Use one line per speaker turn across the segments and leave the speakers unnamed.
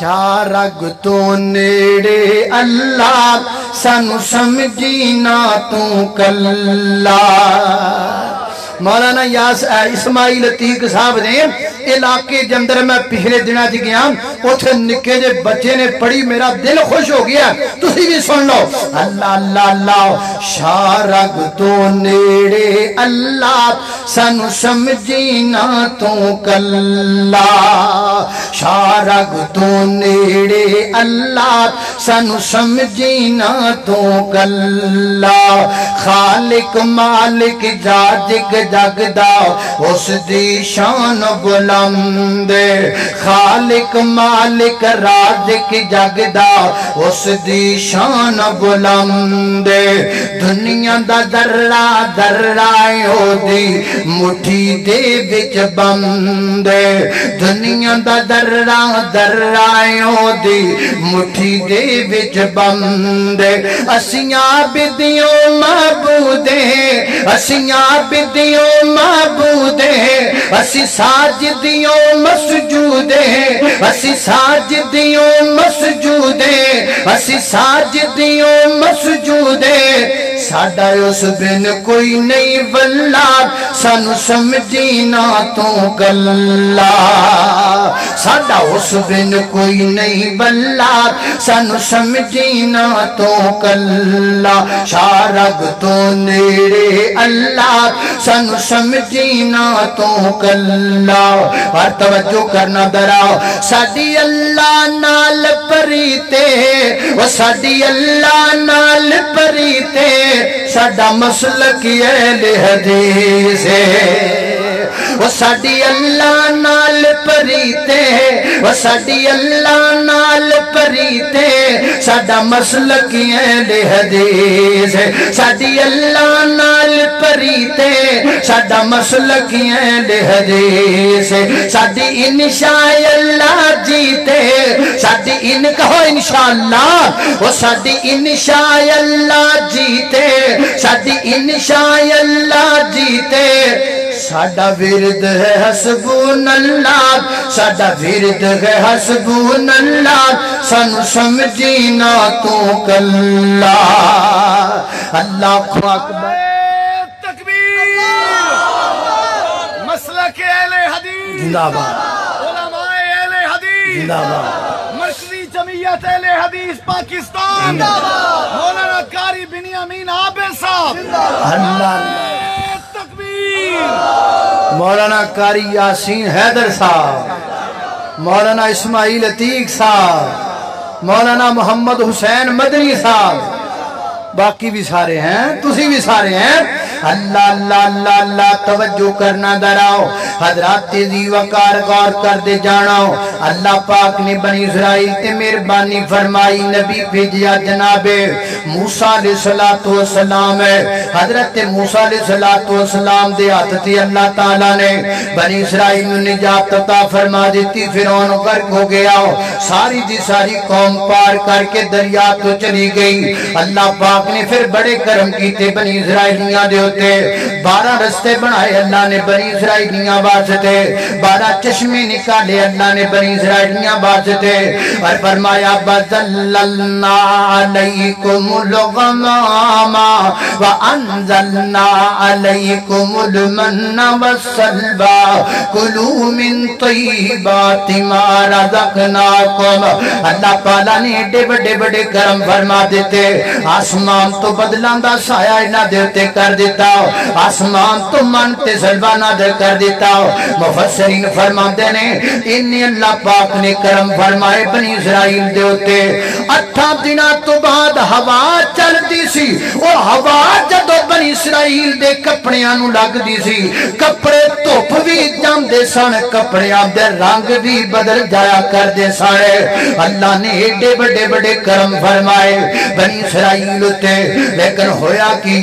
शारग तो नेड़े अल्लाह, सानू समझी ना तू कल्ला। मौलाना यास इस्माइल अतीक साहब ने इलाके अंदर मैं पिछले दिनों च गया उथे निके जे बच्चे ने पढ़ी, मेरा दिल खुश हो गया। तुम भी सुन लो। अल्लाह अल्लाह अल्लाह शारग तो नेड़े, अल्लाह, सानू समझी ना तू कल्ला। शारग तो नेड़े, अल्लाह, सानू समझी ना तू कल्ला। खालिक मालिक जाजिक जगदा उस दी शान बुलंद। खालिक मालिक राजिक जगदा उस दी शान बुलंद। दुनिया दा दर्रा दर्रा ओदी मुट्ठी दे विच बंद। दुनिया दा दर्रा दर्रा ओदी मुट्ठी दे विच बंद। असियाँ बिदियों महबूदे असियाँ बिदियों महबूदे असी मसजूदे असी साजदियों मसजूदे असी साजदियों मसजूदे साडा उस बिन कोई नहीं बल्ला सानू समझी ना तू गल्ला। साडा उस बिन कोई नहीं बल्ला सानू समझी ना तू कल्ला शारग तो नेड़े अल्लाह सानू समझी ना तू कल्ला पर तवज्जो करना दराओ साडी अल्लाह नाल परीते। वो साडी अल्लाह नाल परीते। साडा मसलक अहले है। साडी अल्लाह नाल परीते वो साडी अल्लाह नाल परीते साडा मसलक अहले हदीस साडी अल्लाह नाल परीते साडा मसलक हदीस। साडी इंशा अल्लाह जीते, साडी इन कहो इंशाअल्लाह वो साडी इंशा अल्लाह जीते, साडी इंशा अल्लाह जीते। साडा विरद है हसबून अल्लाह साडा विरद है हसबून अल्लाह सानू समझी ना तू कल्ला। अल्लाह अकबर
मसला के अहले हदीस
जिंदाबाद।
उलमाए
जिंदाबाद।
मरकजी जमीयत अहले हदीस पाकिस्तान। मौलाना कारी बिनियामीन आबिद साहब।
अल्लाह
तकबीर।
मौलाना कारी यासीन हैदर साहब। मौलाना इस्माइल अतीक साहब। मौलाना मोहम्मद हुसैन मदनी साहब। बाकी भी सारे हैं तुसी भी सारे हैं। अल्लाह अल्लाह अल्लाह अल्लाह तवज्जो करना दराओ। हजरात दी वकार गौर कर दे जाना अल्लाह पाक ने बनी इसराइल ते मेहरबानी फरमाई, नबी भेजिया जनाबे। मूसा सलातो सलाम है। हज़रत मूसा सलातो सलाम दे हाथ ते अल्लाह ताला ने बनी इसराइल नु निजात अता फरमा दी फिरौन गर्क हो गया सारी दी सारी कौम पार करके दरिया तो चली गई। अल्लाह पाक ने फिर बड़े कर्म किए बनी इसराइलियाँ दे बारह रस्ते बनाए अल्लाह ने बनी इसराइलियाँ वास्ते बारह चश्मे निकाले अल्लाह ने बनी इसराइलियाँ वास्ते और फरमाया, बदलना अल्लाह ने एडे बड़े बड़े फरमा देते। आसमान तो बदलों का साया उत्ते कर दिता। आसमान तो मन नादर कर दिता मुफसरीन फरमाते ने अल्लाह ने कर्म फरमाए बनी इसराइल अठा तो बाद हवा चलती सी हवा बनी इसराइल सी, कपड़े धुप भी जाते सन कपड़ियाँ रंग भी बदल जाया करते सन। अल्लाह ने एडे बड़े बड़े कर्म फरमाए बनी इसराइल उत्ते लेकिन होया की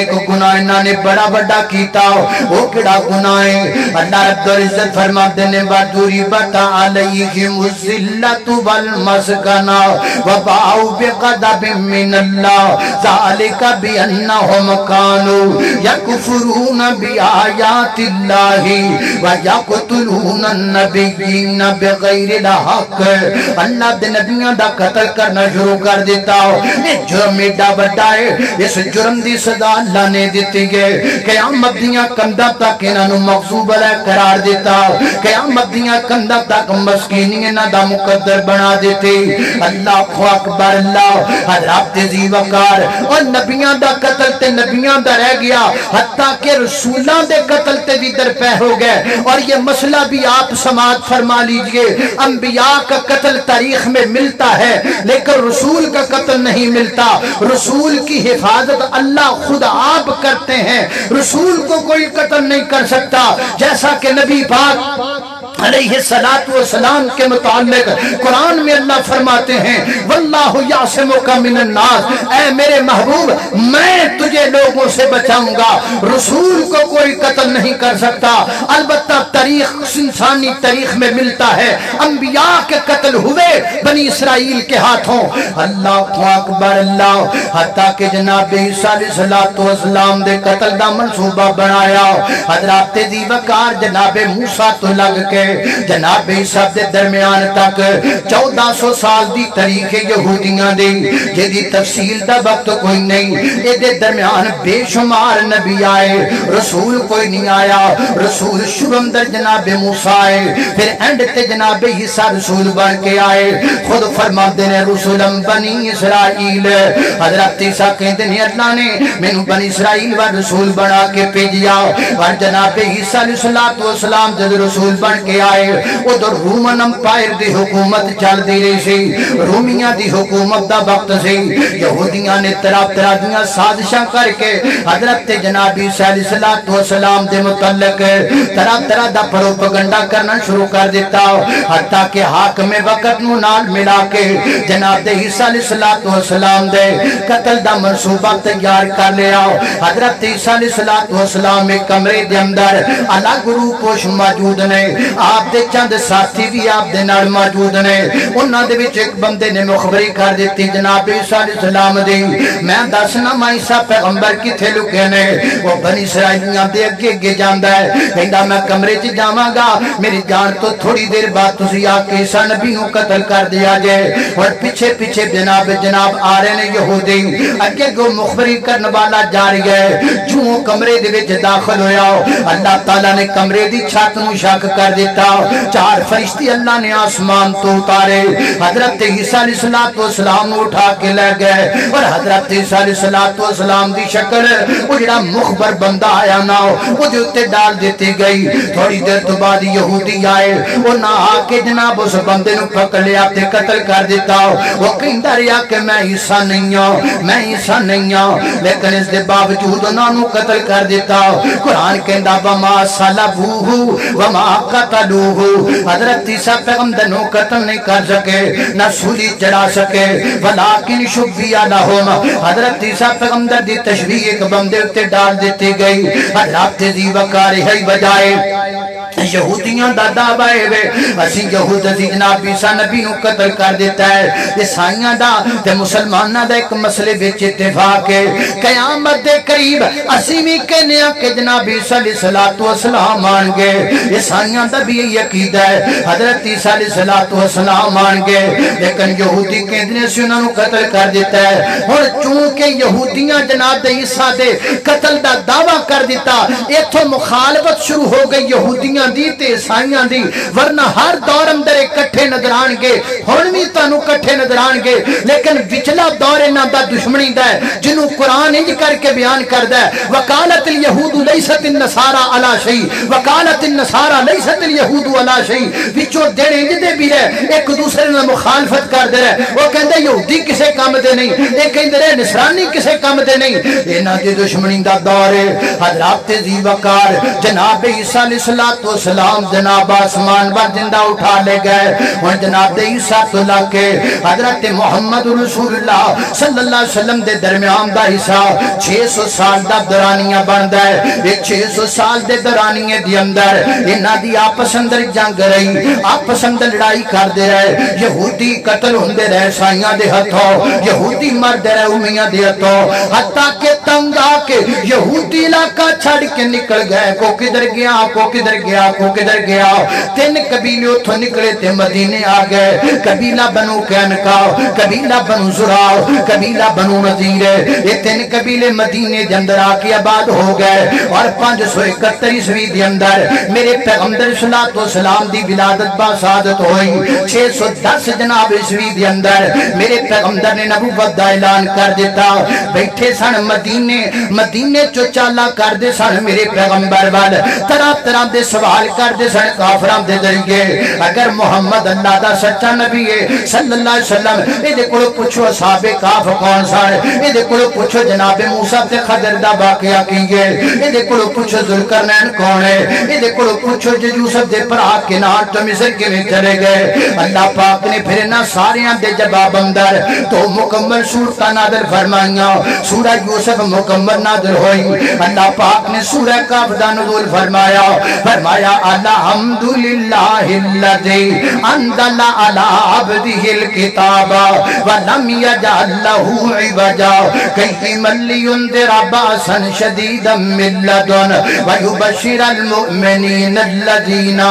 एक गुनाह इन्होंने बड़ा बड़ा किया वो किड़ा गुनाह है। अल्लाह रब्बुल इज़्ज़त फरमाते ने बादूरी बता अलैहिम जिल्लतु वल मस्कना व बाउ बिगदब मिन अल्लाह ज़ालिका बि अन्नहुम कानू यकफुरून बि आयातिल्लाहि व यक़तुलून नबिय्यीन बिगैर हक अल्लाह दे नबियाँ दा कत्ल करना शुरू कर दिता ये जुर्म एडा बड़ा है। इस जुर्म दी सजा अल्लाह ने दी है कयामत कंधा तक इन्हों मकसूब करार दिता कयामत कंधा तक मस्कीनी इन्हों का मुकदर बना देते अल्लाह अकबर अल्लाह और नबियाँ दा कत्ल ते नबियाँ दा रह गया के रसूलों दे कत्ल ते भी दरपे हो गए और ये मसला भी आप समाज फरमा लीजिए अंबिया का कत्ल तारीख में मिलता है लेकिन रसूल का कत्ल नहीं मिलता रसूल की हिफाजत अल्लाह खुद आप करते हैं। रसूल को कोई कत्ल नहीं कर सकता। जैसा कि नबी पाक सलाम के मुतालिक कुरान में अल्लाह फरमाते हैं, वल्लाहु यासिमुका मिनन्नास। ऐ मेरे महबूब, मैं तुझे लोगों से बचाऊँगा। रसूल को कोई कत्ल नहीं कर सकता। अलबत्ता तारीख इंसानी तारीख में मिलता है। अंबिया के कत्ल हुए बनी इसराइल के हाथों। अल्लाह अकबर, अल्लाह। हत्ता के जनाब सलाम दे कत्ल का मंसूबा बनाया। हजरात दी वकार जनाब मूसा तो लग के। जनाब सब के दरमियान तक चौदह सौ साल की तारीख यहूदियों की जी तफसील का वक्त कोई नहीं। ये दरमियान बेशुमार नबी आए, रसूल कोई नहीं आया। रसूल शुभम दर जनाब मूसा आए, फिर एंड ते जनाब हिस्सा रसूल बन के आए। खुद फरमाते ने, रसूलम बनी इसराइल। हज़रत ईसा कहते हैं, अल्लाह ने मैनू बनी इसराइल व रसूल बना के भेजिया। और जनाब ईसा सलाम जब रसूल बन के आए, उधर रोमन अंपायर की हुकूमत चल चलती रही सी। रोमिया की हुकूमत का वक्त से। यहूदिया ने तरह तरह दिया साजिशा करके हज़रत जनाबी सलाम के मुतलक तरह तरह का प्रोपगंडा करना शुरू कर दिता। हत्या के हाक में वक्त मिला के जनाब दे सलाम दे कतल का मनसूबा तैयार कर लिया। हज़रत ईसा कमरे के अंदर अलग रूप मौजूद ने। आप दे चंद साथी भी आप दे मौजूद ने। उन्हां दे एक बंदे ने मुखबरी कर दी जनाब ईसा सलाम दी। मैं दसना मैं ईसा पैगंबर किथे लुके ने वो बनी अगे अगे है। मैं कमरे च मेरी जान तो थोड़ी देर बाद आके ईसा कर दिया और जनाब जनाब आ रहे ने अगे गो मुखबरी करने वाला जा रही है। कमरे दाखिल होया, अल्लाह ताला ने कमरे दी छत नु शक कर दिता चार फरिश्ते अल्लाह ने आसमान तो उतारे। हज़रत ईसालाम उठा के ले गए। और हज़रत ईसालाम की शक्ल। वो जरा मुखबर बंदा आया ना उत्ते डाल दी गई। थोड़ी देर तो बाद यहूदी आए। वो ना आके जनाब उस बंदे पकड़ लिया कतल कर दिता वो कहता रहा कि मैं ईसा नहीं हाँ मैं ईसा नहीं हाँ लेकिन इस बावजूद उन्होंने कतल कर दिता कुरान कहता वमा साला बूहू वमा कतल लूहू हज़रत ईसा पैगंबर नो कत्ल नहीं कर सके, ना सूली चढ़ा सके। वलाकिन शुबिया लहुम। हज़रत ईसा पैगंबर दी तशबीह एक बंदे उत्ते डाल दी गई हज़रत दी वकार है बजाए। है है। दा ते मान गए ईसाइयाँ भी है। हज़रत सलाम मान गए लेकिन यहूदी कहते कत्ल कर दिता है। यहूदियाँ जनाब दे कत्ल का दावा कर दिता। इथों मुखालफत शुरू हो दी दी। लेकिन विचला दौर इन्हां दा दुश्मनी दा है कुरान इंज करके बयान करदा है वकालत यहूद लैसत नसारा अला शई। वकालत नसारा लैसत यहूदू अला शही विचों दिन इंजदे भी रहे, एक दूसरे नाल मुखालफत करदे रहे। वो कहंदे, यहूदी किसे काम दे नहीं? ये कहंदे, रहे, निसरानी किसे काम दे नहीं। इन्हां दी दुश्मनी दा दौर है। हज़रत जी वकार, जनाब ईसा अलैहिस्सलातु वसलाम जनाब आसमान पर ज़िंदा उठा ले गए। हुन जनाब ईसा तो लाके हज़रत मोहम्मद रसूलुल्लाह सल्लल्लाहु अलैहि वसल्लम दे दरमियान दा हिस्सा 600 साल दा दरानिया बनदा है। ये 600 साल दे दरानिए दे अंदर इन्हां दी आपस अंदर जंग रही, आपस अंदर लड़ाई करदे रहे। यहूदी कत्ल हुंदे रहे, साइयाँ दे हथों यहूदी मरदे रहे, उमियाँ दे हथों हत्ता के तंग आके यहूदी इलाका छड़ के निकल गए। को किधर गया? को किधर गया? को किधर गया? तीन कबीले उठो निकले ते मदीने आ गए। कबीला बनु कैनका कबीला बनु जुराव कबीला बनु नजीर। ये तीन कबीले मदीने के अंदर आके आबाद हो गए और पाँच सौ इकहत्तर ईस्वी के अंदर मेरे पैगंबर सलातो सलाम की विलादत बासादत हुई। 610 जनाब ईस्वी के अंदर मेरे पैगंबर ने नबूवत का ऐलान कर दिता। बैठे बैठे सन, मदीने मदीने चो चाला करते सन, मेरे पैगंबर वाल। तरह तरह के सवाल करते सन, काफर के ज़रिए। अगर मुहम्मद अल्लाह का सच्चा नबी है काफ कौन सन? ए जनाबे मूसा खजर का वाकया की है? ए कौन है? ए तो चले गए? अल्लाह पाक ने फिर इन्हां सारियाँ जवाब अंदर तो मुकम्मल सूरत नादर फरमाइया। सूरह यूसुफ मुकम्मल नाज़िल हुई। अल्लाह पाक ने सूरह काफ का नज़ूल फरमाया फरमाया अलहमदुलिल्लाहिल्लज़ी अंज़ला अला अब्दिहिल किताब व लम यजअल लहू इवजा कय्यिमन लियुनदिर बअसन शदीदम मिन लदन व युबश्शिरल मुमिनीन अल्लज़ीना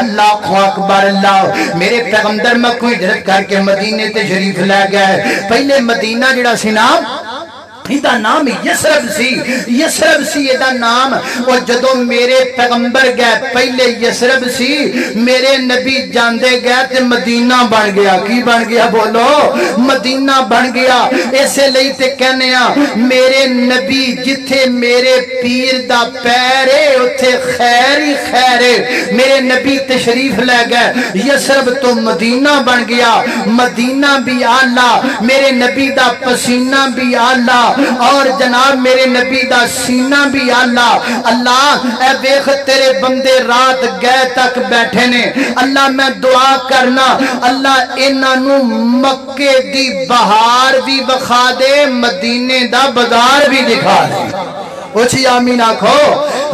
अल्लाह अकबर, अल्लाह। मेरे पैगंबर मक्को हिजरत करके मदीने ते शरीफ लै गए पहले मदीना जरा सी ना इदा नाम यसरब सी। यसरब सी इदा नाम। और जो मेरे पैगंबर गए, पहले यसरब सी, मेरे नबी जाते गए ते मदीना बन गया। की बन गया बोलो? मदीना बन गया। ऐसे लई ते कहने आ, मेरे नबी जिथे मेरे पीर दा पैर है, उथे खैर ही खैर है। मेरे नबी तशरीफ़ लै गए। यसरब तो मदीना बन गया। मदीना भी आला। मेरे नबी का पसीना भी आला। और जनाब मेरे नबी का सीना भी आला अल्लाह ए वेख, तेरे बंदे रात गए तक बैठे ने। अल्लाह, मैं दुआ करना। अल्लाह, इन्हों मक्के बहार भी बखा दे, मदीने का बाज़ार भी दिखा दे। उसी आमीन खो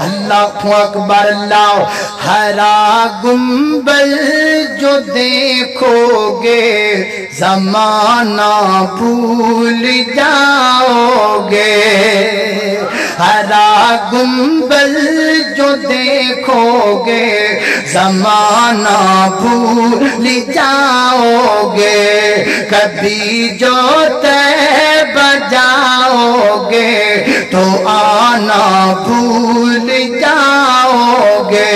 अल्लाह अकबर अल्लाह। हरा गुम्बल जो देखोगे जमाना भूल जाओगे। हरा गुम्बल जो देखोगे, जमाना भूल जाओगे। कभी जो तय बजाओगे तो आना भूल जाओगे।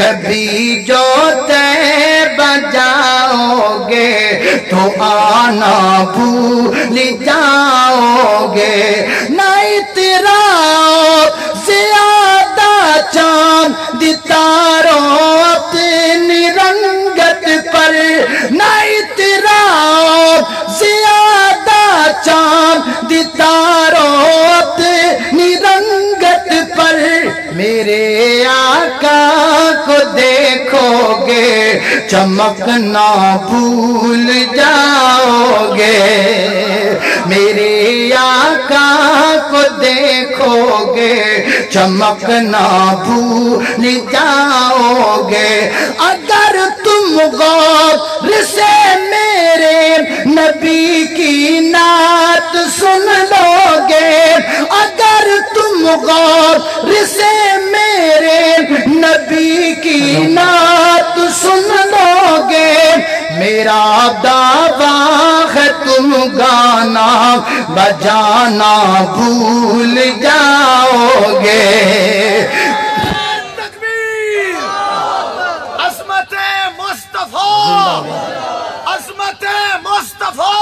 कभी जो तय बजाओगे तो आना भूल जाओगे। नहीं दितारो अपनी रंगत पर नई तिरा ज़्यादा चाँद दितारो अपनी रंगत पर मेरे आका को देखोगे चमकना भूल जाओगे। मेरे आका को देखोगे चमकना भूल जाओगे। अगर तुम गौर से मेरे नबी की नात सुन लोगे अगर तुम गौर से मेरे नबी की नात सुन लोगे मेरा दावा है तुम गाना बजाना भूल जाओगे।
असमत मुस्तफ़ा। असमत मुस्तफ़ा।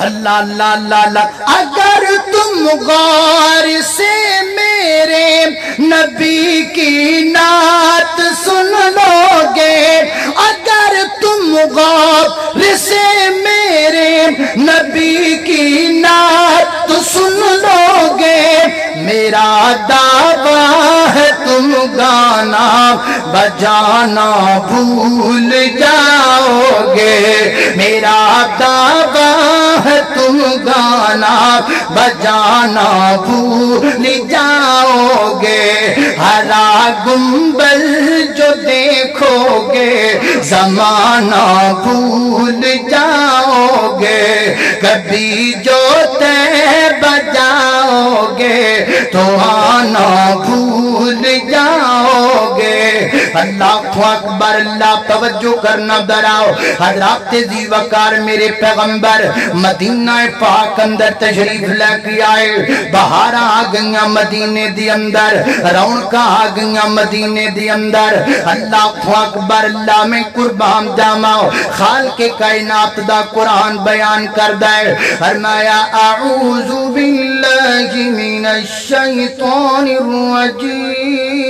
अल्लाह अल्लाह। अगर तुम गौर से मेरे नबी की नात सुन लोगे। अगर तुम गौर से मेरे नबी की नात सुन लोगे, मेरा दावा तुम गाना बजाना भूल जाओगे। मेरा दावा है तुम गाना बजाना भूल जाओगे। हरा गुंबल जो देखोगे, जमाना भूल जाओगे। कभी जो बजाओगे तो आना भूल जाओगे अल्लाह अकबर, अल्लाह तवज्जो करना डराओ। हजरात मेरे पैगंबर मदीना पाक अंदर तशरीफ़ लेके आए। बहार आ मदीने अंदर, रौनक आ गई मदीने दी अंदर। अल्लाह अकबर, अल्लाह में कुर्बान जामाओ। खाल के कायनात दा कुरान बयान कर दे फरमाया मिनश शैतानिर रजीम।